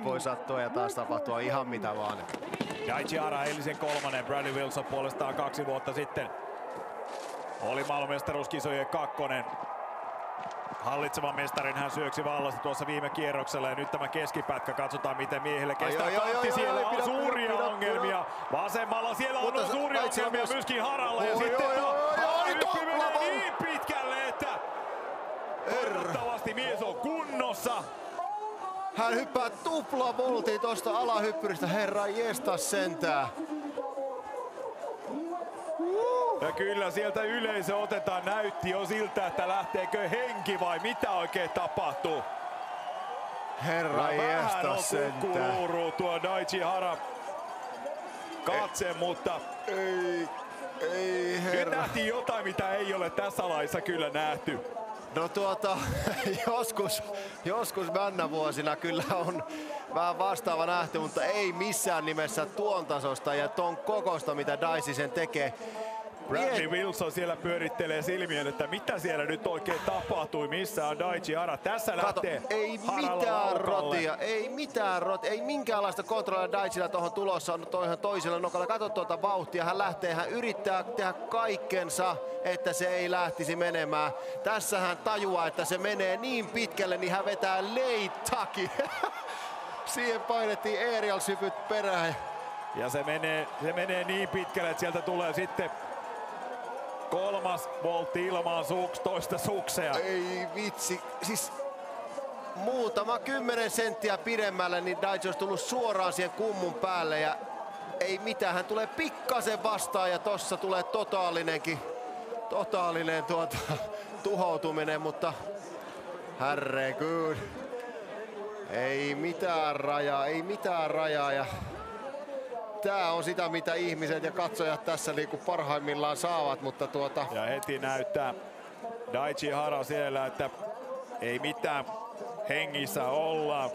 nyt voi sattua ja taas tapahtua ihan mitä vaan. Daichi Hara eilisen kolmannen, Bradley Wilson puolestaan kaksi vuotta sitten oli maailmanmestaruuskisojen kakkonen. Hallitsevan mestarin hän syöksi vallasta tuossa viime kierroksella ja nyt tämä keskipätkä, katsotaan miten miehille kestää. Ai, ai, ai, siellä ai, on pidä, suuria pidä, ongelmia. Vasemmalla siellä on suuria ongelmia myös- myöskin Haralla ja sitten tuo topla menee niin pitkälle, että toivottavasti mies on kunnossa. Hän hyppää tupla voltia tosta alahyppyristä, herra jestas sentää. Ja kyllä sieltä yleisö otetaan, näytti jo siltä, että lähteekö henki vai mitä oikein tapahtuu. Herra Vähän jestas sentää. kukkuluuru tuo Daichi Hara katse, mutta Ei, ei nyt herra. nähtiin jotain, mitä ei ole tässä laissa kyllä nähty. No tuota, joskus, joskus männävuosina kyllä on vähän vastaava nähty, mutta ei missään nimessä tuon tasosta ja ton kokosta, mitä Daisy sen tekee. Bradley Wilson siellä pyörittelee silmien, että mitä siellä nyt oikein tapahtui, missä on Daichi Hara. Tässä Kato, lähtee ei Haralla mitään laukalle. rotia, ei mitään rotia, ei minkäänlaista kontrollia Daisilla tuohon tulossa on toisella toisella nokalla. Kato tuota vauhtia, hän lähtee, hän yrittää tehdä kaikkensa, että se ei lähtisi menemään. Tässä hän tajuaa, että se menee niin pitkälle, niin hän vetää leittaki. Siihen painettiin aerial sypyt perään. Ja se menee, se menee niin pitkälle, että sieltä tulee sitten kolmas voltti ilmaan suks, toista suksea. Ei vitsi, siis muutama kymmenen senttiä pidemmälle, niin Daichi olisi tullut suoraan siihen kummun päälle ja ei mitään, hän tulee pikkasen vastaan ja tossa tulee totaalinenkin, totaalinen tuota, tuhoutuminen, mutta herregud. Ei mitään rajaa, ei mitään rajaa ja tää on sitä, mitä ihmiset ja katsojat tässä niinku parhaimmillaan saavat, mutta tuota, Ja heti näyttää Daichi Hara siellä, että ei mitään hengissä olla.